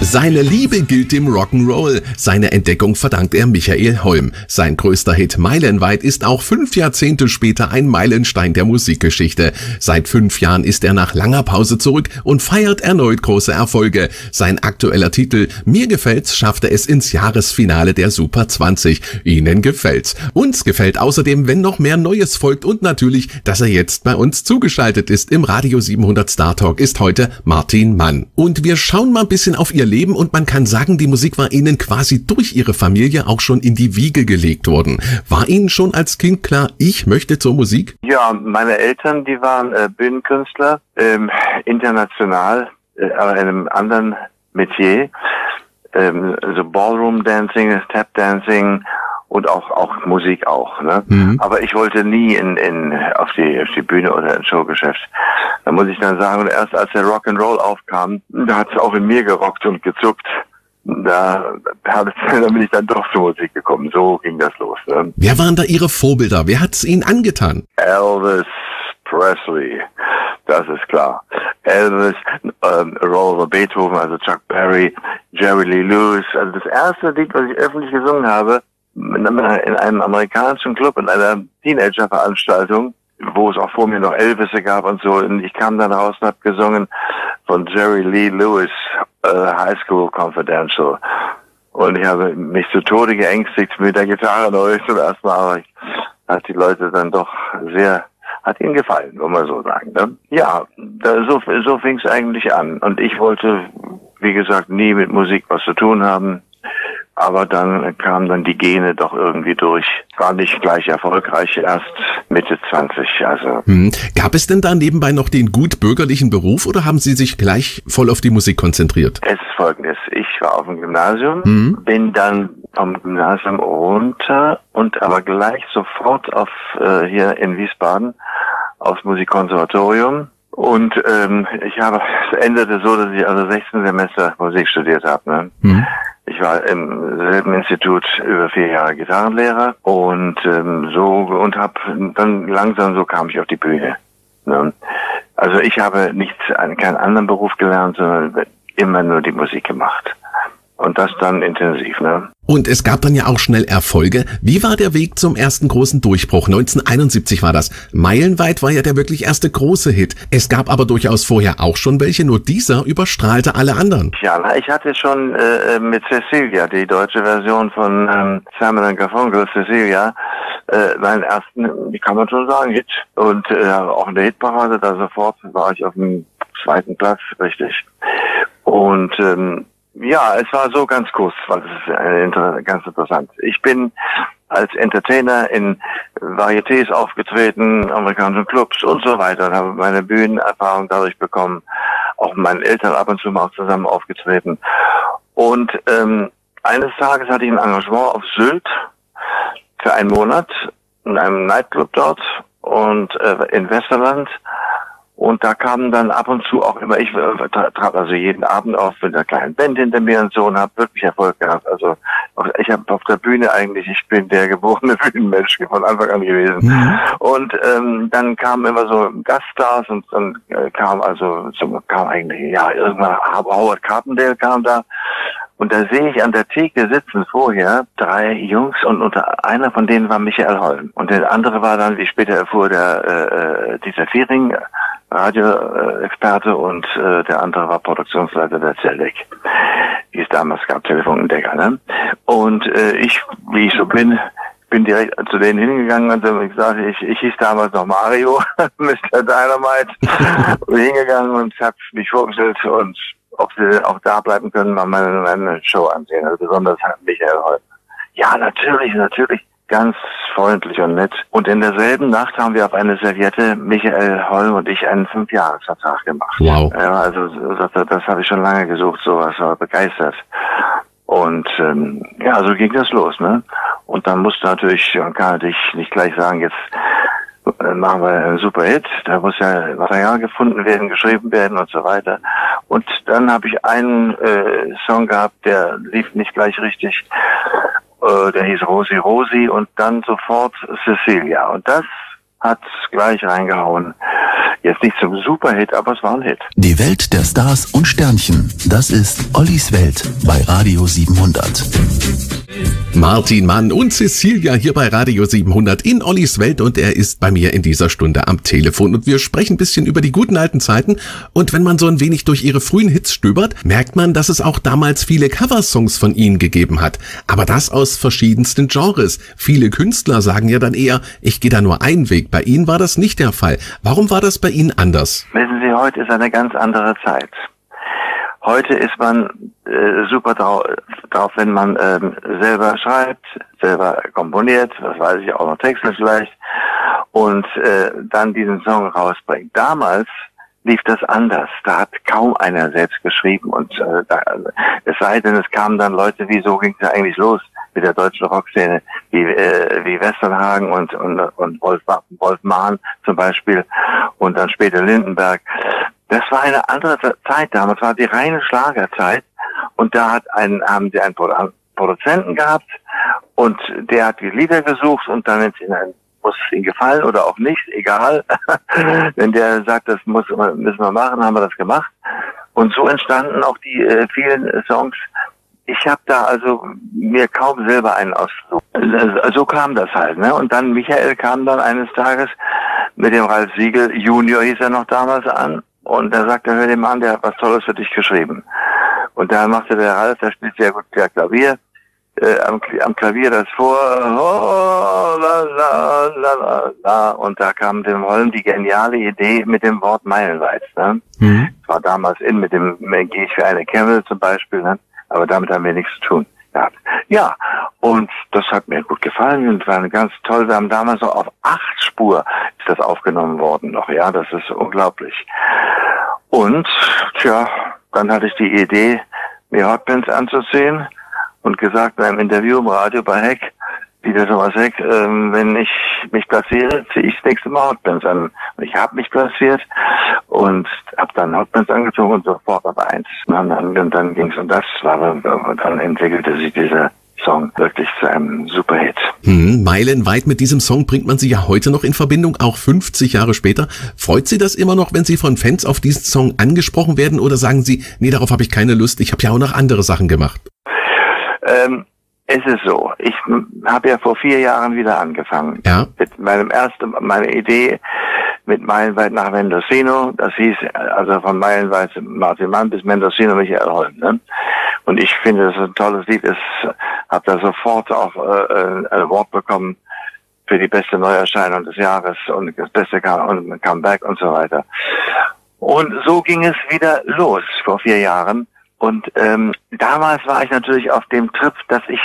Seine Liebe gilt dem Rock'n'Roll. Seine Entdeckung verdankt er Michael Holm. Sein größter Hit Meilenweit ist auch fünf Jahrzehnte später ein Meilenstein der Musikgeschichte. Seit fünf Jahren ist er nach langer Pause zurück und feiert erneut große Erfolge. Sein aktueller Titel Mir gefällt's schaffte es ins Jahresfinale der Super 20. Ihnen gefällt's. Uns gefällt außerdem, wenn noch mehr Neues folgt und natürlich, dass er jetzt bei uns zugeschaltet ist. Im Radio 700 Star Talk ist heute Martin Mann. Und wir schauen mal ein bisschen auf ihr Leben und man kann sagen, die Musik war ihnen quasi durch ihre Familie auch schon in die Wiege gelegt worden. War ihnen schon als Kind klar, ich möchte zur Musik? Ja, meine Eltern, die waren äh, Bühnenkünstler, ähm, international, äh, aber in einem anderen Metier. Ähm, also Ballroom Dancing, Tap Dancing und auch auch Musik auch. Ne? Mhm. Aber ich wollte nie in, in auf die auf die Bühne oder ins Showgeschäft. Da muss ich dann sagen, erst als der Rock'n'Roll aufkam, da hat es auch in mir gerockt und gezuckt. Da, da bin ich dann doch zur Musik gekommen. So ging das los. Ne? Wer waren da Ihre Vorbilder? Wer hat es Ihnen angetan? Elvis Presley, das ist klar. Elvis, ähm, Roller Beethoven, also Chuck Berry, Jerry Lee Lewis. Also das erste Lied, was ich öffentlich gesungen habe, in einem amerikanischen Club, in einer Teenager-Veranstaltung, wo es auch vor mir noch Elvisse gab und so. Und ich kam dann raus und habe gesungen von Jerry Lee Lewis, uh, High School Confidential. Und ich habe mich zu Tode geängstigt mit der Gitarre neulich zum ersten Mal. Aber ich, hat die Leute dann doch sehr, hat ihnen gefallen, muss man so sagen. Ne? Ja, da, so, so fing es eigentlich an. Und ich wollte, wie gesagt, nie mit Musik was zu tun haben aber dann kamen dann die Gene doch irgendwie durch. War nicht gleich erfolgreich, erst Mitte 20. Also. Hm. Gab es denn da nebenbei noch den gut bürgerlichen Beruf oder haben Sie sich gleich voll auf die Musik konzentriert? Es ist folgendes. Ich war auf dem Gymnasium, hm. bin dann vom Gymnasium runter und aber gleich sofort auf äh, hier in Wiesbaden aufs Musikkonservatorium. Und ähm, ich habe, es endete so, dass ich also 16 Semester Musik studiert habe. Ne? Hm. Ich war im selben Institut über vier Jahre Gitarrenlehrer und ähm, so und habe dann langsam so kam ich auf die Bühne. Ne? Also ich habe nichts, keinen anderen Beruf gelernt, sondern immer nur die Musik gemacht. Und das dann intensiv, ne? Und es gab dann ja auch schnell Erfolge. Wie war der Weg zum ersten großen Durchbruch? 1971 war das. Meilenweit war ja der wirklich erste große Hit. Es gab aber durchaus vorher auch schon welche, nur dieser überstrahlte alle anderen. Ja, ich hatte schon äh, äh mit Cecilia, die deutsche Version von ähm, Simon Garfunkel, Cecilia, äh, meinen ersten, wie kann man schon sagen, Hit. Und äh, auch in der Hitparade, da sofort war ich auf dem zweiten Platz, richtig. Und ähm, ja, es war so ganz kurz, weil es ist äh, ganz interessant. Ich bin als Entertainer in Varietés aufgetreten, amerikanischen Clubs und so weiter und habe meine Bühnenerfahrung dadurch bekommen. Auch mit meinen Eltern ab und zu mal zusammen aufgetreten. Und ähm, eines Tages hatte ich ein Engagement auf Sylt für einen Monat in einem Nightclub dort und äh, in Westerland und da kamen dann ab und zu auch immer, ich äh, trat also jeden Abend auf mit einer kleinen Band hinter mir und so und habe wirklich Erfolg gehabt. Also ich habe auf der Bühne eigentlich, ich bin der geborene Bühnenmensch von Anfang an gewesen. Mhm. Und ähm, dann kamen immer so Gaststars und dann äh, kam also so, kam eigentlich, ja, irgendwann Howard Carpendale kam da. Und da sehe ich an der Theke sitzen vorher drei Jungs und unter einer von denen war Michael Holm. Und der andere war dann, wie später erfuhr, der äh, äh Dieter Viering, Radioexperte und äh, der andere war Produktionsleiter der Zeldec, wie es damals gab, Telefonentdecker. Ne? Und äh, ich, wie ich so bin, bin direkt zu denen hingegangen und habe gesagt, ich, ich hieß damals noch Mario, Mr. Dynamite, bin hingegangen und habe mich vorgestellt und ob sie auch da bleiben können, mal meine, meine Show ansehen. Also besonders Michael Holm. Ja, natürlich, natürlich ganz freundlich und nett. Und in derselben Nacht haben wir auf eine Serviette, Michael Holm und ich, einen Fünfjahresvertrag gemacht. Wow. Ja, also das, das habe ich schon lange gesucht, sowas, war begeistert. Und ähm, ja, so ging das los, ne? Und dann musste natürlich, man kann natürlich nicht gleich sagen, jetzt äh, machen wir einen super Hit, da muss ja Material gefunden werden, geschrieben werden und so weiter. Und dann habe ich einen äh, Song gehabt, der lief nicht gleich richtig äh, der hieß Rosi Rosi und dann sofort Cecilia. Und das hat gleich reingehauen. Jetzt nicht zum Superhit, aber es war ein Hit. Die Welt der Stars und Sternchen. Das ist Ollis Welt bei Radio 700. Martin Mann und Cecilia hier bei Radio 700 in Ollis Welt und er ist bei mir in dieser Stunde am Telefon und wir sprechen ein bisschen über die guten alten Zeiten und wenn man so ein wenig durch ihre frühen Hits stöbert, merkt man, dass es auch damals viele Coversongs von ihnen gegeben hat, aber das aus verschiedensten Genres. Viele Künstler sagen ja dann eher, ich gehe da nur einen Weg. Bei Ihnen war das nicht der Fall. Warum war das bei Ihnen anders? Wissen Sie, heute ist eine ganz andere Zeit. Heute ist man äh, super drauf, wenn man ähm, selber schreibt, selber komponiert, was weiß ich, auch noch Texte vielleicht, und äh, dann diesen Song rausbringt. Damals lief das anders. Da hat kaum einer selbst geschrieben und äh, da, es sei denn, es kamen dann Leute, wie so ging es eigentlich los mit der deutschen Rockszene, wie, äh, wie Westernhagen und, und, und Wolf, Wolf Mahn zum Beispiel und dann später Lindenberg. Das war eine andere Zeit damals, war die reine Schlagerzeit. Und da hat ein, haben sie einen Produzenten gehabt und der hat die Lieder gesucht und dann, wenn es ihnen muss ihnen gefallen oder auch nicht, egal. wenn der sagt, das muss, müssen wir machen, haben wir das gemacht. Und so entstanden auch die äh, vielen Songs. Ich habe da also mir kaum selber einen ausgesucht. So kam das halt. Ne? Und dann Michael kam dann eines Tages mit dem Ralf Siegel, Junior hieß er noch damals an, und da sagte er, hör den Mann, der hat was Tolles für dich geschrieben. Und da machte der Ralf, der spielt sehr gut Klavier, äh, am, am Klavier das vor, oh, la, la, la, la, la. und da kam dem Holm die geniale Idee mit dem Wort meilenweit. Ne? Mhm. Das war damals in mit dem Gehe ich für eine Camel zum Beispiel, ne? aber damit haben wir nichts zu tun. Ja. ja, und das hat mir gut gefallen und war ganz toll. Wir haben damals noch auf acht Spur ist das aufgenommen worden noch, ja, das ist unglaublich. Und, tja, dann hatte ich die Idee, mir Hotpants anzuziehen und gesagt einem Interview im Radio bei Heck, Dieter Thomas Heck, ähm, wenn ich mich platziere, ziehe ich das nächste Mal Hotpants an. Und ich habe mich platziert und habe dann Hotpants angezogen und sofort auf eins. Und dann, und dann ging's und das war dann entwickelte sich dieser Song wirklich zu einem Superhit. Hm, meilenweit mit diesem Song bringt man sie ja heute noch in Verbindung, auch 50 Jahre später. Freut Sie das immer noch, wenn Sie von Fans auf diesen Song angesprochen werden oder sagen Sie, nee, darauf habe ich keine Lust, ich habe ja auch noch andere Sachen gemacht? Ähm, es ist so, ich habe ja vor vier Jahren wieder angefangen. Ja. Mit meinem ersten, meine Idee mit Meilenweit nach Mendocino. Das hieß also von Meilenweit Martin Mann bis Mendocino Michael Holm. Ne? Und ich finde, das ist ein tolles Lied. Es hat da sofort auch äh, ein Award bekommen für die beste Neuerscheinung des Jahres und das beste Comeback und so weiter. Und so ging es wieder los vor vier Jahren. Und ähm, damals war ich natürlich auf dem Trip, dass ich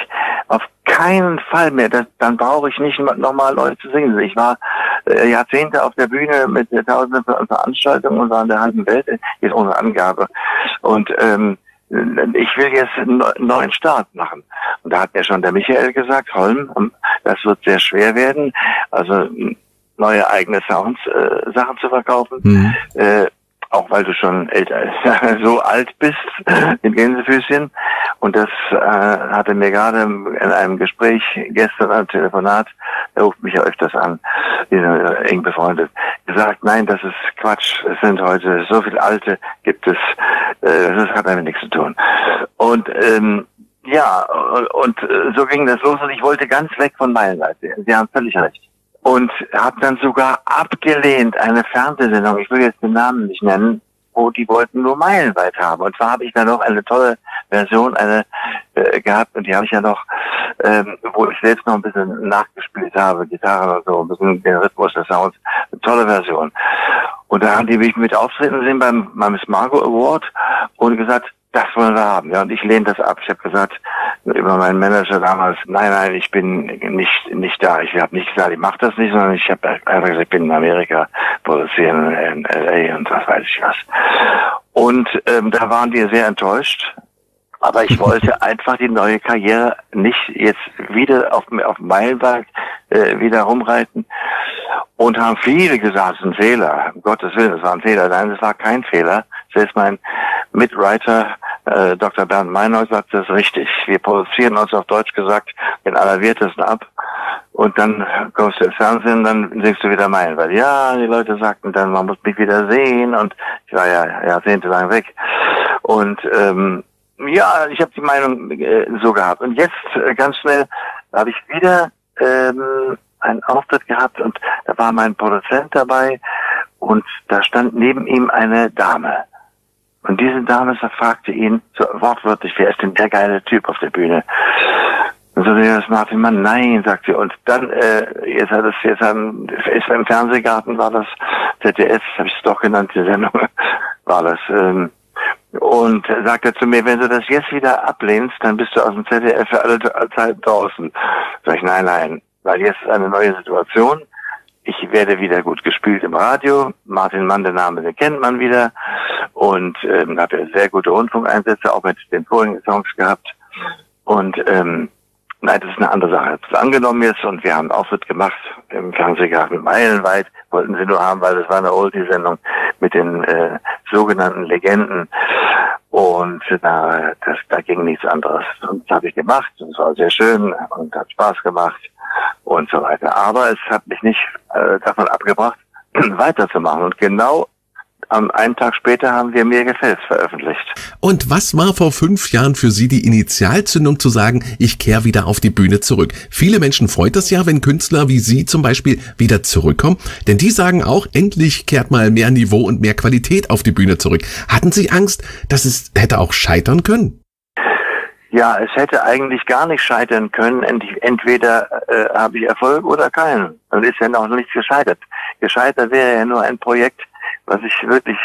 auf keinen Fall mehr, das, dann brauche ich nicht nochmal Leute zu singen. Ich war äh, Jahrzehnte auf der Bühne mit tausenden Veranstaltungen und war in der halben Welt, ist unsere Angabe. Und ähm, ich will jetzt einen neuen Start machen. Und da hat mir schon der Michael gesagt, Holm, ähm, das wird sehr schwer werden, also neue eigene Sounds, äh, Sachen zu verkaufen. Mhm. Äh, auch weil du schon älter so alt bist in Gänsefüßchen. Und das äh, hatte mir gerade in einem Gespräch gestern am Telefonat, er ruft mich ja öfters an, äh, eng befreundet, gesagt, nein, das ist Quatsch. Es sind heute so viele Alte, gibt es, äh, das hat damit nichts zu tun. Und ähm, ja, und, und so ging das los und ich wollte ganz weg von Meilenweit. Sie haben völlig recht und habe dann sogar abgelehnt eine Fernsehsendung, ich will jetzt den Namen nicht nennen, wo die wollten nur meilenweit haben. Und zwar habe ich dann noch eine tolle Version eine äh, gehabt und die habe ich ja noch, ähm, wo ich selbst noch ein bisschen nachgespielt habe, Gitarre und so, ein bisschen den Rhythmus des Sounds, eine tolle Version. Und da haben die mich mit auftreten sehen beim, beim Smargo Award und gesagt, das wollen wir haben. Ja, und ich lehne das ab. Ich habe gesagt über meinen Manager damals, nein, nein, ich bin nicht nicht da. Ich habe nicht gesagt, ich mache das nicht, sondern ich habe einfach gesagt, ich bin in Amerika, produzieren in LA und was weiß ich was. Und ähm, da waren die sehr enttäuscht. Aber ich wollte einfach die neue Karriere nicht jetzt wieder auf, auf dem Meilenberg äh, wieder rumreiten. Und haben viele gesagt, es ist ein Fehler. Um Gottes Willen, es war ein Fehler. Nein, es war kein Fehler. Selbst mein Mitwriter äh, Dr. Bernd Meinhold sagt das richtig. Wir produzieren uns auf Deutsch gesagt den Allerwertesten ab Und dann kommst du ins Fernsehen, dann singst du wieder mein, weil ja, die Leute sagten dann, man muss mich wieder sehen und ich war ja jahrzehntelang weg. Und ähm, ja, ich habe die Meinung äh, so gehabt. Und jetzt äh, ganz schnell habe ich wieder ähm, einen Auftritt gehabt und da war mein Produzent dabei und da stand neben ihm eine Dame. Und diese Dame fragte ihn so wortwörtlich, wer ist denn der geile Typ auf der Bühne? Und so, das Martin Mann, nein, sagt sie. Und dann, äh, jetzt hat es, jetzt haben, ist beim Fernsehgarten war das, ZDF, habe ich es doch genannt, die Sendung, war das, ähm, und sagt er zu mir, wenn du das jetzt wieder ablehnst, dann bist du aus dem ZDF für alle Zeit draußen. Sag ich, nein, nein, weil jetzt ist eine neue Situation. Ich werde wieder gut gespielt im Radio. Martin Mann, der Name, den kennt man wieder. Und ähm, habe sehr gute Rundfunkeinsätze, auch mit den vorigen Songs gehabt. Und ähm, Nein, das ist eine andere Sache. Das angenommen jetzt und wir haben einen Auftritt gemacht im Fernsehgarten meilenweit, wollten sie nur haben, weil das war eine Oldie-Sendung mit den äh, sogenannten Legenden. Und da, das, da ging nichts anderes. Und das habe ich gemacht und es war sehr schön und hat Spaß gemacht und so weiter. Aber es hat mich nicht äh, davon abgebracht, weiterzumachen. Und genau am einen Tag später haben wir Mir gefällt veröffentlicht. Und was war vor fünf Jahren für Sie die Initialzündung zu sagen, ich kehre wieder auf die Bühne zurück? Viele Menschen freut es ja, wenn Künstler wie Sie zum Beispiel wieder zurückkommen, denn die sagen auch, endlich kehrt mal mehr Niveau und mehr Qualität auf die Bühne zurück. Hatten Sie Angst, dass es hätte auch scheitern können? Ja, es hätte eigentlich gar nicht scheitern können. Entweder äh, habe ich Erfolg oder keinen. Und ist ja noch nichts gescheitert. Gescheitert wäre ja nur ein Projekt, was ich wirklich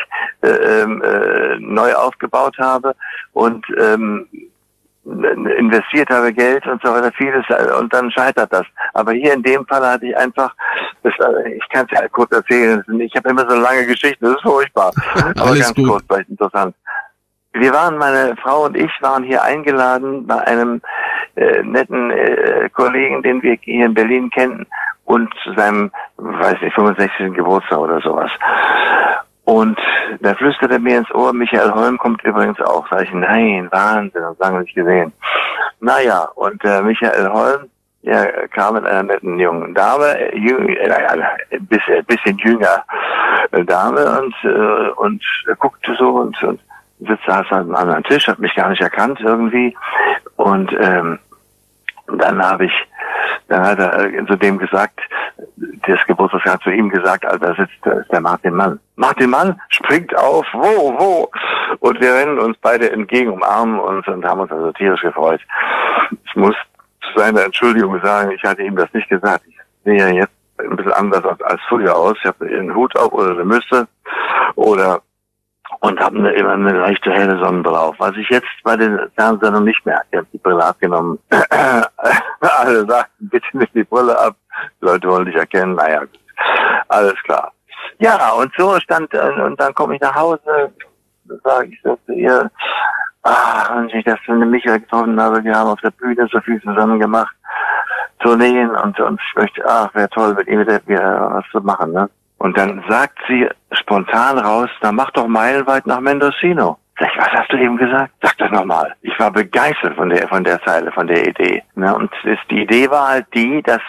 äh, ähm, äh, neu aufgebaut habe und ähm, investiert habe Geld und so weiter, vieles und dann scheitert das. Aber hier in dem Fall hatte ich einfach, das, äh, ich kann es ja kurz erzählen, ich habe immer so lange Geschichten, das ist furchtbar. Aber ganz gut. kurz, vielleicht interessant. Wir waren, meine Frau und ich waren hier eingeladen bei einem äh, netten äh, Kollegen, den wir hier in Berlin kennen und zu seinem, weiß nicht, 65. Geburtstag oder sowas. Und da flüsterte mir ins Ohr, Michael Holm kommt übrigens auch. Sag ich, nein, Wahnsinn, und lange nicht gesehen. Naja, und äh, Michael Holm, der kam mit einer netten jungen Dame, jüng, äh, bisschen, bisschen jünger äh, Dame und, äh, und guckte so und, und sitzt da an einem anderen Tisch, hat mich gar nicht erkannt irgendwie. Und ähm, dann habe ich dann hat er zu dem gesagt, das Geburtstag hat zu ihm gesagt, als er sitzt, da ist der Martin Mann. Martin Mann springt auf, wo, wo? Und wir rennen uns beide entgegen, umarmen uns und haben uns also tierisch gefreut. Ich muss zu seiner Entschuldigung sagen, ich hatte ihm das nicht gesagt. Ich sehe jetzt ein bisschen anders als früher aus. Ich habe einen Hut auf oder eine Mütze oder und habe eine, immer eine leichte helle Sonnenbrille auf. Was ich jetzt bei den Fernsehern nicht merke. Ich habe die Brille abgenommen. Alle sagten, bitte nicht die Brille ab. Die Leute wollen dich erkennen. Naja, alles klar. Ja, und so stand, und dann komme ich nach Hause, sage ich so zu ihr, ah, wenn ich das mit Michael getroffen habe, wir haben auf der Bühne so viel zusammen gemacht, Tourneen und, und ich möchte, ach, wäre toll, mit ihm wieder was zu machen, ne? Und dann sagt sie spontan raus, dann mach doch meilenweit nach Mendocino. Sag ich, was hast du eben gesagt? Sag das nochmal. Ich war begeistert von der, von der Zeile, von der Idee. Ne? Und das, die Idee war halt die, dass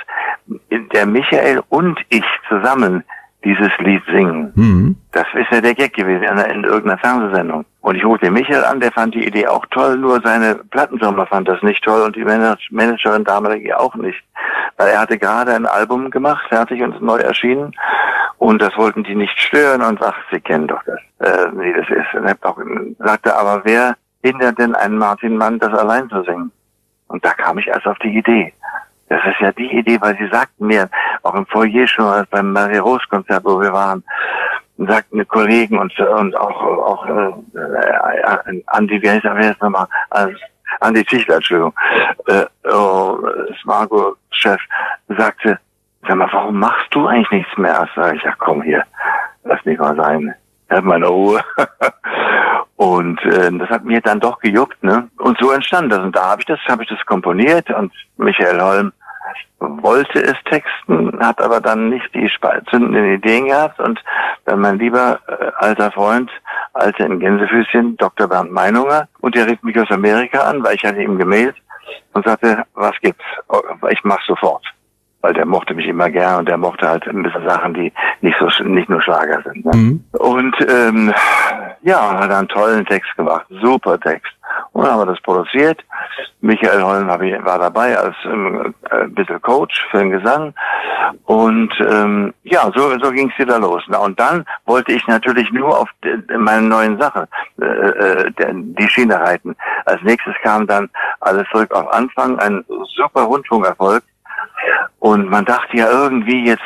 der Michael und ich zusammen dieses Lied singen. Mhm. Das ist ja der Gag gewesen in, in irgendeiner Fernsehsendung. Und ich rufe den Michael an, der fand die Idee auch toll, nur seine Plattenfirma fand das nicht toll und die Managerin damalige auch nicht. Weil er hatte gerade ein Album gemacht, fertig und neu erschienen. Und das wollten die nicht stören und ach, sie kennen doch das, äh, wie das ist. Und er auch, sagte aber, wer hindert denn einen Martin Mann, das allein zu singen? Und da kam ich erst auf die Idee. Das ist ja die Idee, weil sie sagten mir, auch im Foyer schon beim Marie Rose Konzert, wo wir waren, sagten Kollegen und, und auch, auch äh, äh, Andi, wie heißt er jetzt nochmal? Also, Andi Zichler, Entschuldigung, äh, oh, Smargo-Chef, sagte, sag mal, warum machst du eigentlich nichts mehr? Sag ich, ja komm hier, lass mich mal sein. Hat meine Ruhe. Und äh, das hat mir dann doch gejuckt, ne? Und so entstand das. Und da habe ich das, habe ich das komponiert und Michael Holm wollte es texten, hat aber dann nicht die zündenden Ideen gehabt und dann mein lieber äh, alter Freund, alter in Gänsefüßchen, Dr. Bernd Meinunger, und der rief mich aus Amerika an, weil ich hatte ihm gemailt und sagte, was gibt's? Oh, ich mach sofort. weil der mochte mich immer gern und der mochte halt ein bisschen Sachen, die nicht so nicht nur Schlager sind. Ne? Mhm. Und ähm, ja, hat einen tollen Text gemacht, super Text. Und dann haben wir das produziert. Michael Holm war dabei als ähm, äh, ein bisschen Coach für den Gesang. Und ähm, ja, so, so ging es wieder los. Und dann wollte ich natürlich nur auf meine neuen Sachen äh, äh die Schiene reiten. Als nächstes kam dann alles zurück auf Anfang, ein super Rundfunkerfolg. Und man dachte ja irgendwie jetzt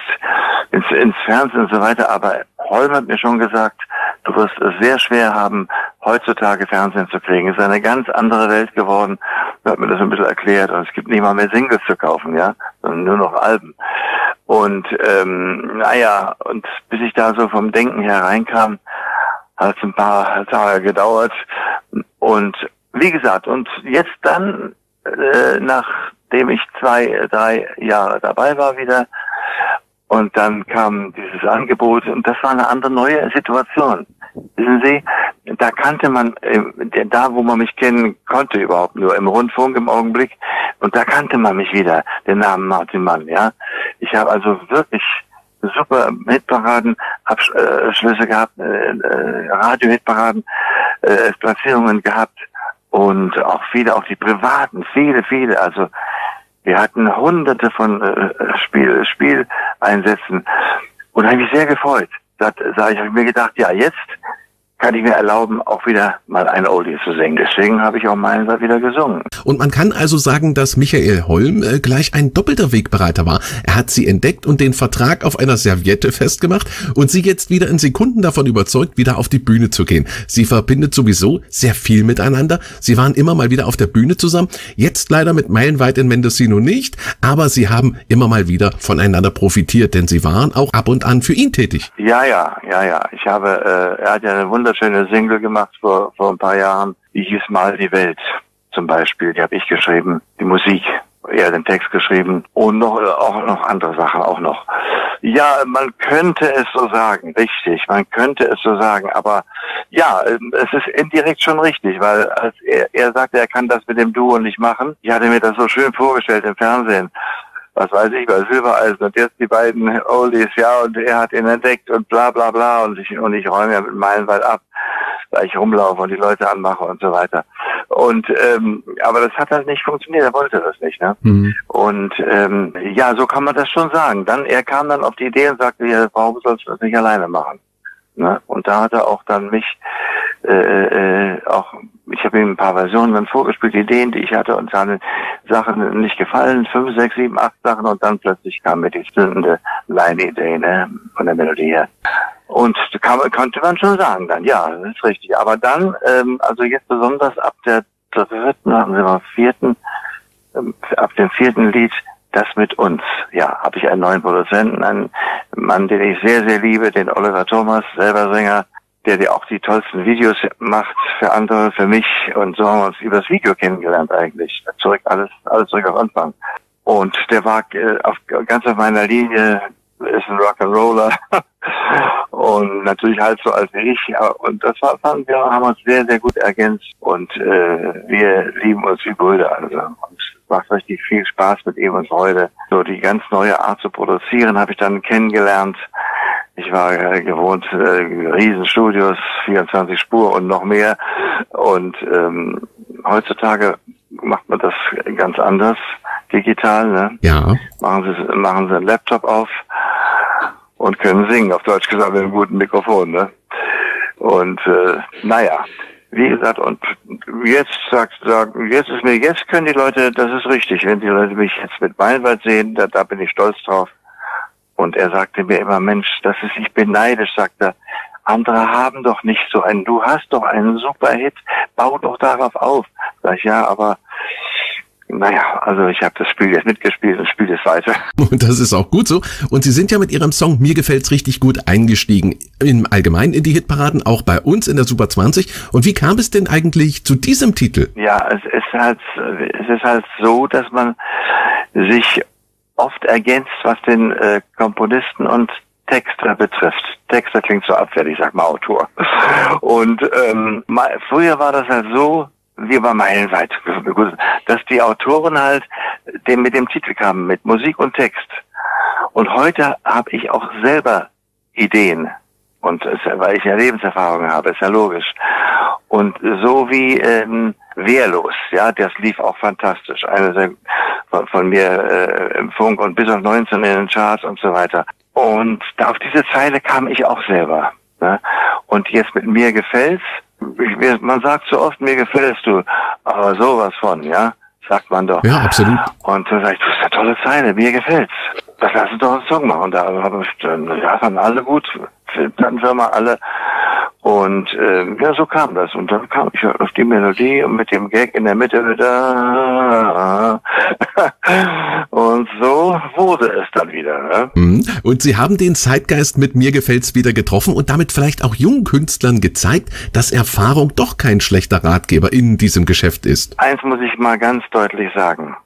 ins, ins Fernsehen und so weiter, aber Holm hat mir schon gesagt, du wirst es sehr schwer haben, heutzutage Fernsehen zu kriegen. Es ist eine ganz andere Welt geworden. Er hat mir das ein bisschen erklärt. Und es gibt nicht mal mehr Singles zu kaufen, ja, sondern nur noch Alben. Und ähm, naja, und bis ich da so vom Denken her reinkam, hat es ein paar Tage gedauert. Und wie gesagt, und jetzt dann, äh, nachdem ich zwei, drei Jahre dabei war wieder, und dann kam dieses Angebot und das war eine andere neue Situation. Wissen Sie, da kannte man, äh, da wo man mich kennen konnte überhaupt nur im Rundfunk im Augenblick und da kannte man mich wieder, den Namen Martin Mann, ja. Ich habe also wirklich super Hitparaden, Abschlüsse gehabt, äh, äh, Radio-Hitparaden, äh, Platzierungen gehabt und auch viele, auch die privaten, viele, viele, also wir hatten hunderte von äh, Spiel, Spieleinsätzen und habe mich sehr gefreut. Da ich, habe mir gedacht, ja, jetzt kann ich mir erlauben, auch wieder mal ein Oldie zu singen. Deswegen habe ich auch meinerseits wieder gesungen. Und man kann also sagen, dass Michael Holm äh, gleich ein doppelter Wegbereiter war. Er hat sie entdeckt und den Vertrag auf einer Serviette festgemacht und sie jetzt wieder in Sekunden davon überzeugt, wieder auf die Bühne zu gehen. Sie verbindet sowieso sehr viel miteinander. Sie waren immer mal wieder auf der Bühne zusammen. Jetzt leider mit Meilenweit in Mendocino nicht, aber sie haben immer mal wieder voneinander profitiert, denn sie waren auch ab und an für ihn tätig. Ja, ja, ja, ja. Ich habe, äh, er hat ja eine wunderbare wunderschöne Single gemacht vor, vor ein paar Jahren. Die hieß Mal die Welt zum Beispiel. Die habe ich geschrieben. Die Musik. Er den Text geschrieben. Und noch, auch noch andere Sachen auch noch. Ja, man könnte es so sagen. Richtig. Man könnte es so sagen. Aber ja, es ist indirekt schon richtig, weil als er, er sagte, er kann das mit dem Duo nicht machen. Ich hatte mir das so schön vorgestellt im Fernsehen was weiß ich, bei Silbereisen und jetzt die beiden Oldies, ja, und er hat ihn entdeckt und bla bla bla und ich, und ich räume ja mit Meilenweit ab, weil ich rumlaufe und die Leute anmache und so weiter. Und ähm, aber das hat halt nicht funktioniert, er wollte das nicht, ne? Mhm. Und ähm, ja, so kann man das schon sagen. Dann, er kam dann auf die Idee und sagte, ja, warum sollst du das nicht alleine machen? Ne? Und da hat er auch dann mich äh, äh, auch ich habe ihm ein paar Versionen dann vorgespielt, Ideen, die ich hatte und seine Sachen nicht gefallen, fünf, sechs, sieben, acht Sachen und dann plötzlich kam mir die zündende Line-Idee ne, von der Melodie her. Und kann, konnte man schon sagen dann, ja, das ist richtig. Aber dann, ähm, also jetzt besonders ab der dritten, haben wir mal vierten, ähm, ab dem vierten Lied, das mit uns. Ja, habe ich einen neuen Produzenten, einen Mann, den ich sehr, sehr liebe, den Oliver Thomas, selber Sänger, der dir auch die tollsten Videos macht für andere, für mich. Und so haben wir uns übers Video kennengelernt eigentlich. Zurück, alles, alles zurück auf Anfang. Und der war äh, auf, ganz auf meiner Linie, ist ein Rock'n'Roller. und natürlich halt so als ich. Und das war, fanden wir, haben uns sehr, sehr gut ergänzt. Und äh, wir lieben uns wie Brüder. Also. Macht richtig viel Spaß mit ihm und Freude. So die ganz neue Art zu produzieren habe ich dann kennengelernt. Ich war äh, gewohnt, äh, Riesenstudios, 24 Spur und noch mehr. Und ähm, heutzutage macht man das ganz anders, digital. Ne? Ja. Machen Sie, machen Sie einen Laptop auf und können singen, auf Deutsch gesagt, mit einem guten Mikrofon. Ne? Und äh, naja, wie gesagt, und jetzt sagt, sagen, jetzt ist mir, jetzt können die Leute, das ist richtig, wenn die Leute mich jetzt mit Meinwald sehen, da, da bin ich stolz drauf. Und er sagte mir immer, Mensch, das ist, ich bin sagt er. Andere haben doch nicht so einen, du hast doch einen super Hit, bau doch darauf auf. Sag ich, ja, aber naja, also ich habe das Spiel jetzt mitgespielt und spiele es weiter. Und das ist auch gut so. Und Sie sind ja mit Ihrem Song Mir gefällt's richtig gut eingestiegen. Im Allgemeinen in die Hitparaden, auch bei uns in der Super 20. Und wie kam es denn eigentlich zu diesem Titel? Ja, es ist halt, es ist halt so, dass man sich oft ergänzt, was den äh, Komponisten und Texter betrifft. Texter klingt so abwertig, sag mal Autor. Und ähm, mal, früher war das halt so, wir waren meilenweit, dass die Autoren halt dem, mit dem Titel kamen, mit Musik und Text. Und heute habe ich auch selber Ideen. Und es, weil ich ja Lebenserfahrung habe, ist ja logisch. Und so wie ähm, Wehrlos, ja, das lief auch fantastisch. Eine von, von mir äh, im Funk und bis auf 19 in den Charts und so weiter. Und auf diese Zeile kam ich auch selber. Ne? Und jetzt mit mir gefällt's. Ich, man sagt so oft, mir gefällst du, aber sowas von, ja, sagt man doch. Ja, absolut. Und da sag ich, das ist eine tolle Zeile, mir gefällt's. Das lass uns doch einen Song machen. Und da habe ich, dann, ja, fanden alle. Und äh, ja, so kam das. Und dann kam ich halt auf die Melodie und mit dem Gag in der Mitte da. und so wurde es dann wieder. Ne? Und Sie haben den Zeitgeist mit mir gefällt's wieder getroffen und damit vielleicht auch jungen Künstlern gezeigt, dass Erfahrung doch kein schlechter Ratgeber in diesem Geschäft ist. Eins muss ich mal ganz deutlich sagen.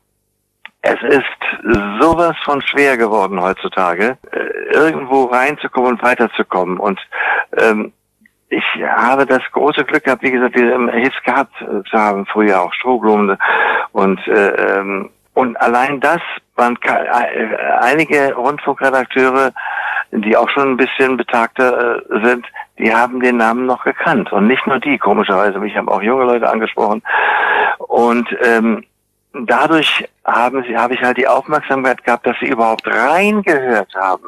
Es ist sowas von schwer geworden heutzutage, äh, irgendwo reinzukommen und weiterzukommen. Und ähm, ich habe das große Glück gehabt, wie gesagt, Hits gehabt zu haben, früher auch Strohblumen. Und äh, ähm, und allein das, kann, äh, einige Rundfunkredakteure, die auch schon ein bisschen betagter sind, die haben den Namen noch gekannt. Und nicht nur die, komischerweise, mich haben auch junge Leute angesprochen. Und ähm, dadurch haben sie, habe ich halt die Aufmerksamkeit gehabt, dass sie überhaupt reingehört haben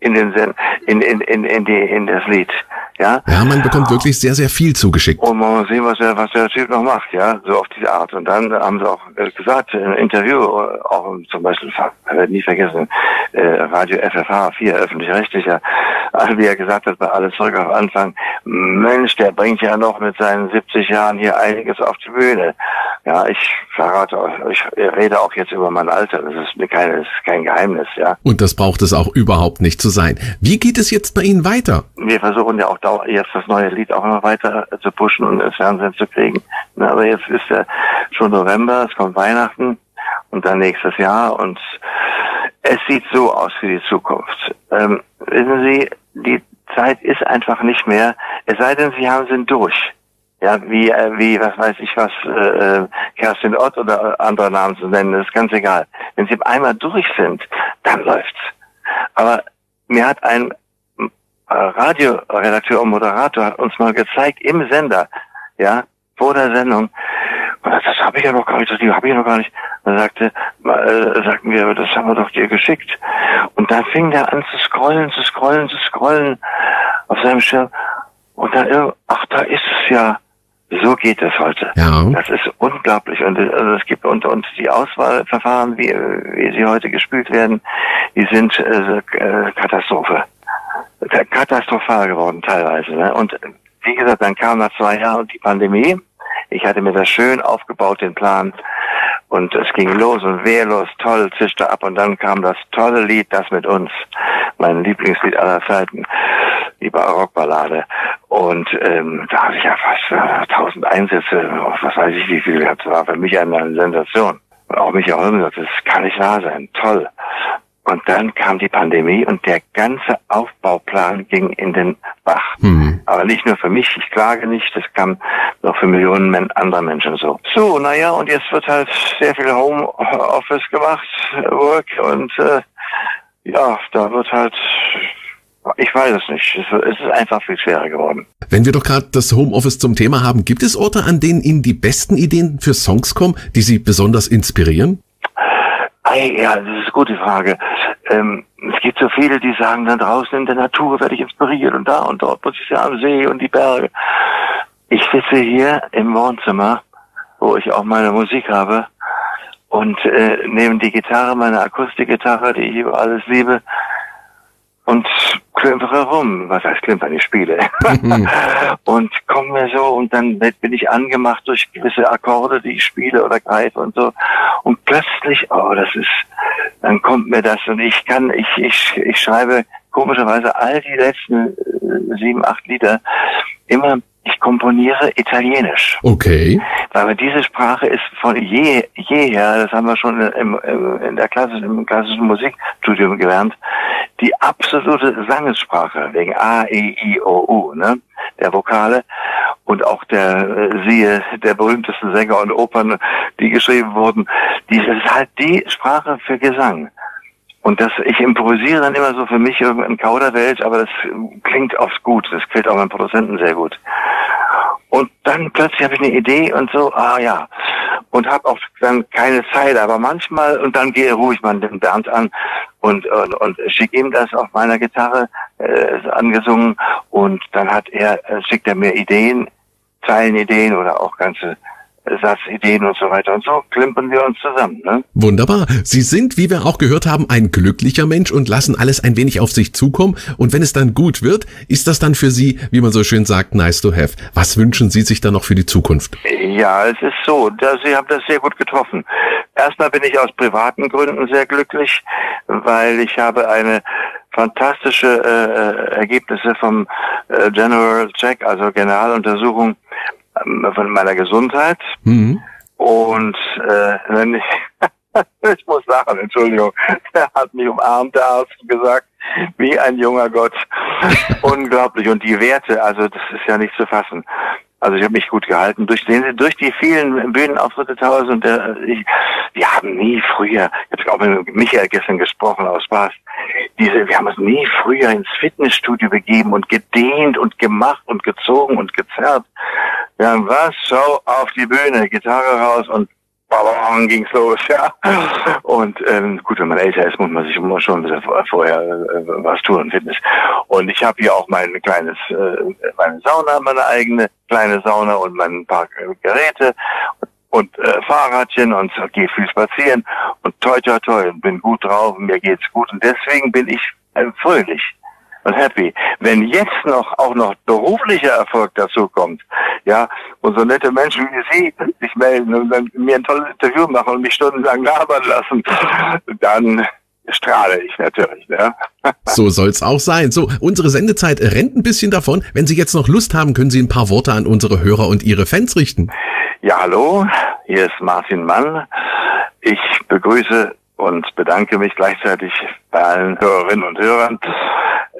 in den Sen in, in, in, in, die, in das Lied. Ja? ja, man bekommt wirklich sehr, sehr viel zugeschickt. Und man muss sehen, was der, was der Typ noch macht, ja, so auf diese Art. Und dann haben sie auch äh, gesagt, einem Interview, auch zum Beispiel, werde nie vergessen, äh, Radio FFH 4, öffentlich-rechtlicher, also wie er gesagt hat, bei alles zurück auf Anfang, Mensch, der bringt ja noch mit seinen 70 Jahren hier einiges auf die Bühne. Ja, ich verrate euch, ich rede auch jetzt über mein Alter, das ist mir kein, das ist kein Geheimnis, ja. Und das braucht es auch überhaupt nicht zu sein. Wie geht es jetzt bei Ihnen weiter? Wir versuchen ja auch jetzt das neue Lied auch noch weiter zu pushen und ins Fernsehen zu kriegen. Aber jetzt ist ja schon November, es kommt Weihnachten und dann nächstes Jahr und es sieht so aus für die Zukunft. Ähm, wissen Sie, die Zeit ist einfach nicht mehr, es sei denn, Sie haben sind durch. Ja, wie, äh, wie, was weiß ich was, äh, äh Kerstin Ott oder andere Namen zu nennen, ist ganz egal. Wenn Sie einmal durch sind, dann läuft's. Aber mir hat ein Radioredakteur und Moderator hat uns mal gezeigt im Sender, ja, vor der Sendung. Und das, das habe ich ja noch gar nicht, das habe ich ja noch gar nicht. Dann sagte, äh, sagten wir, das haben wir doch dir geschickt. Und dann fing der an zu scrollen, zu scrollen, zu scrollen auf seinem Schirm. Und dann, ach, da ist es ja. So geht es heute. Ja. Das ist unglaublich. Und also es gibt und, und die Auswahlverfahren, wie, wie sie heute gespielt werden, die sind äh, Katastrophe katastrophal geworden teilweise. Ne? Und wie gesagt, dann kam nach zwei Jahren die Pandemie. Ich hatte mir das schön aufgebaut, den Plan. Und es ging los und wehrlos, toll, zischte ab. Und dann kam das tolle Lied, das mit uns. Mein Lieblingslied aller Zeiten, die Barockballade. Und ähm, da hatte ich ja fast äh, 1000 Einsätze, was weiß ich wie viel. Das war für mich eine Sensation. Und auch Michael Holm gesagt, das kann nicht wahr sein. Toll. Und dann kam die Pandemie und der ganze Aufbauplan ging in den Bach. Mhm. Aber nicht nur für mich, ich klage nicht, das kam noch für Millionen anderer Menschen so. So, naja, und jetzt wird halt sehr viel Homeoffice gemacht, Work und äh, ja, da wird halt ich weiß es nicht. Es ist einfach viel schwerer geworden. Wenn wir doch gerade das Homeoffice zum Thema haben, gibt es Orte, an denen Ihnen die besten Ideen für Songs kommen, die Sie besonders inspirieren? Ja, das ist eine gute Frage. Ähm, es gibt so viele, die sagen, dann draußen in der Natur werde ich inspiriert und da und dort muss ich ja am See und die Berge. Ich sitze hier im Wohnzimmer, wo ich auch meine Musik habe und äh, nehme die Gitarre, meine Akustikgitarre, die ich über alles liebe und klimpere rum. Was heißt klimpern? Ich spiele. und komme mir so und dann bin ich angemacht durch gewisse Akkorde, die ich spiele oder greife und so. Und plötzlich, oh, das ist, dann kommt mir das und ich kann, ich, ich, ich schreibe komischerweise all die letzten äh, sieben, acht Lieder immer ich komponiere Italienisch. Okay. Weil diese Sprache ist von je, jeher, das haben wir schon im, in der klassischen, im klassischen Musikstudium gelernt, die absolute Sangessprache wegen A, E, I, O, U, ne? der Vokale und auch der äh, siehe der berühmtesten Sänger und Opern, die geschrieben wurden. Die ist halt die Sprache für Gesang. Und das, ich improvisiere dann immer so für mich im Kauderwelsch, aber das klingt oft gut. Das gefällt auch meinem Produzenten sehr gut. Und dann plötzlich habe ich eine Idee und so, ah ja. Und habe auch dann keine Zeit, aber manchmal, und dann gehe ruhig mal den Bernd an und, und, und schicke ihm das auf meiner Gitarre äh, angesungen und dann hat er, äh, schickt er mir Ideen, Zeilenideen oder auch ganze Satzideen und so weiter und so klimpern wir uns zusammen. Ne? Wunderbar. Sie sind, wie wir auch gehört haben, ein glücklicher Mensch und lassen alles ein wenig auf sich zukommen. Und wenn es dann gut wird, ist das dann für Sie, wie man so schön sagt, nice to have. Was wünschen Sie sich dann noch für die Zukunft? Ja, es ist so, Sie haben das sehr gut getroffen. Erstmal bin ich aus privaten Gründen sehr glücklich, weil ich habe eine fantastische äh, Ergebnisse vom äh, General Check, also Generaluntersuchung von meiner Gesundheit. Mhm. Und äh, wenn ich, ich muss lachen, Entschuldigung, er hat mich umarmt, der Arzt, gesagt, wie ein junger Gott. Unglaublich. Und die Werte, also das ist ja nicht zu fassen. Also ich habe mich gut gehalten. Durch, den, durch die vielen Bühnenauftritte tausend der, ich, wir haben nie früher, ich habe auch mit Michael gestern gesprochen aus Spaß, diese, wir haben uns nie früher ins Fitnessstudio begeben und gedehnt und gemacht und gezogen und gezerrt. Haben was, schau auf die Bühne, Gitarre raus und Ballon ging's los, ja. Und ähm, gut, wenn man älter ist, muss man sich immer schon ein bisschen vorher äh, was tun, Fitness. Und ich habe hier auch mein kleines, äh, meine Sauna, meine eigene kleine Sauna und mein paar Geräte und äh, Fahrradchen und gehe viel spazieren und toi toi toi bin gut drauf, mir geht's gut und deswegen bin ich äh, fröhlich und happy. Wenn jetzt noch auch noch beruflicher Erfolg dazu kommt, ja, und so nette Menschen wie Sie sich melden und dann mir ein tolles Interview machen und mich stundenlang labern lassen, dann strahle ich natürlich. Ja. So soll's auch sein. So, unsere Sendezeit rennt ein bisschen davon. Wenn Sie jetzt noch Lust haben, können Sie ein paar Worte an unsere Hörer und Ihre Fans richten. Ja, hallo, hier ist Martin Mann. Ich begrüße und bedanke mich gleichzeitig bei allen Hörerinnen und Hörern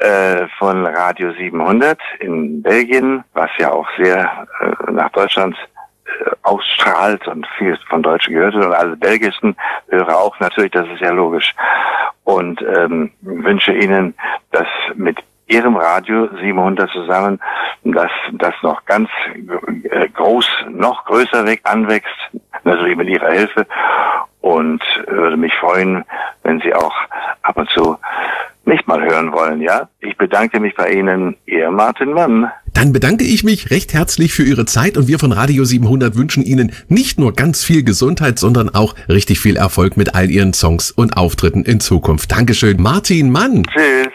äh, von Radio 700 in Belgien, was ja auch sehr äh, nach Deutschland äh, ausstrahlt und viel von Deutschen gehört wird und alle belgischen Hörer auch natürlich, das ist ja logisch. Und ähm, wünsche Ihnen, dass mit Ihrem Radio 700 zusammen, dass das noch ganz äh, groß, noch größer weg anwächst, natürlich mit Ihrer Hilfe und würde mich freuen, wenn Sie auch ab und zu mich mal hören wollen, ja? Ich bedanke mich bei Ihnen, Ihr Martin Mann. Dann bedanke ich mich recht herzlich für Ihre Zeit und wir von Radio 700 wünschen Ihnen nicht nur ganz viel Gesundheit, sondern auch richtig viel Erfolg mit all Ihren Songs und Auftritten in Zukunft. Dankeschön, Martin Mann. Tschüss.